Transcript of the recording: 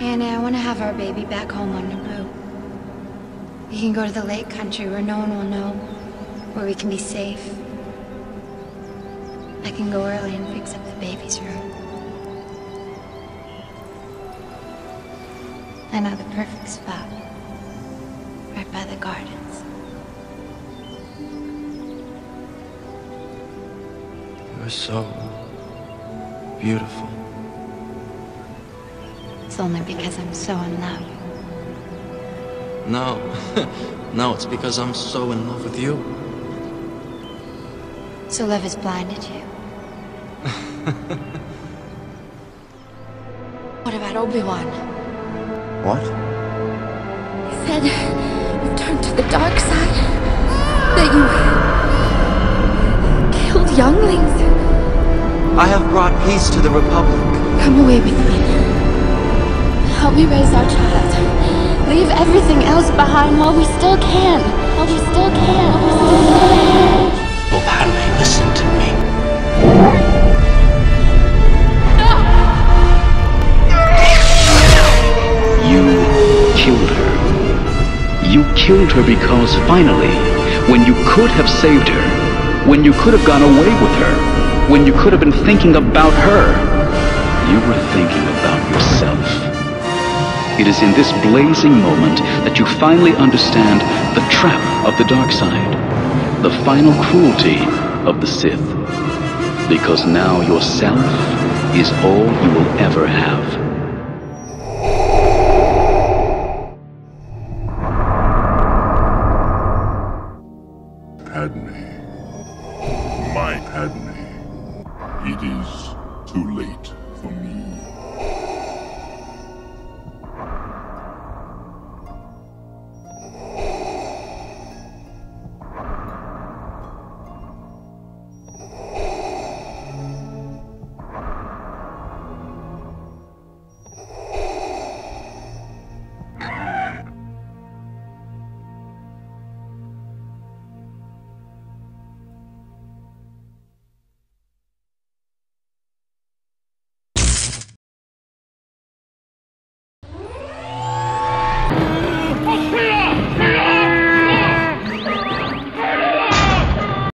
Ani, I want to have our baby back home on Naboo. We can go to the lake country where no one will know, where we can be safe. I can go early and fix up the baby's room. I know the perfect spot. Right by the gardens. You're so beautiful. It's only because I'm so in love. No. no, it's because I'm so in love with you. So love has blinded you. what about Obi-Wan? What? He said you turned to the dark side. That you killed younglings. I have brought peace to the Republic. Come away with me. Help me raise our child. Leave everything else behind while we still can. While we still can. While we still can. Oh, Padme, listen to me. You killed her. You killed her because finally, when you could have saved her, when you could have gone away with her, when you could have been thinking about her, you were thinking about yourself. It is in this blazing moment that you finally understand the trap of the dark side, the final cruelty of the Sith. Because now yourself is all you will ever have. Padme. My Padme. It is too late for me.